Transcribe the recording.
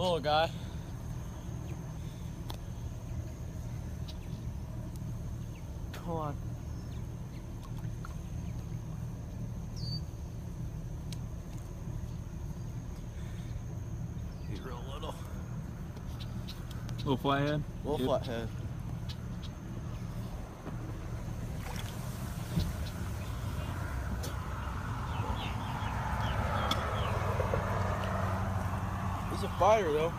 Little guy. Come on. He's real little. Little flathead. Little Yep. flathead. He's a fighter though.